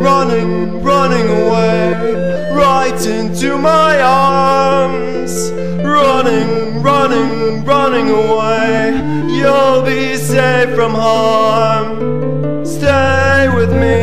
running, running away, right into my arms. Running, running, running away, you'll be safe from harm. Stay with me.